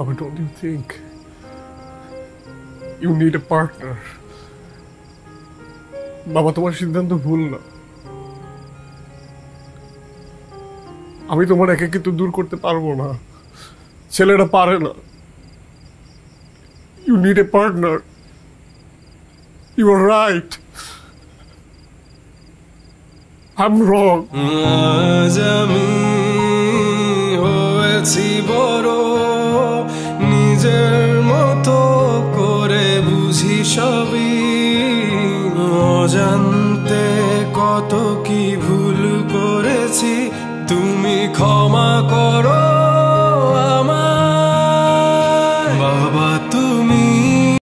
Mama, don't you think you need a partner? বাবা তোমার সিদ্ধান্ত ভুল না। আমি তোমার একাকিত্ব দূর করতে পারব না। ছেলেরা পারে না। You need a partner you are right I am wrong সবই অজান্তে কত কি ভুল করেছি তুমি ক্ষমা করো আমার বাবা তুমি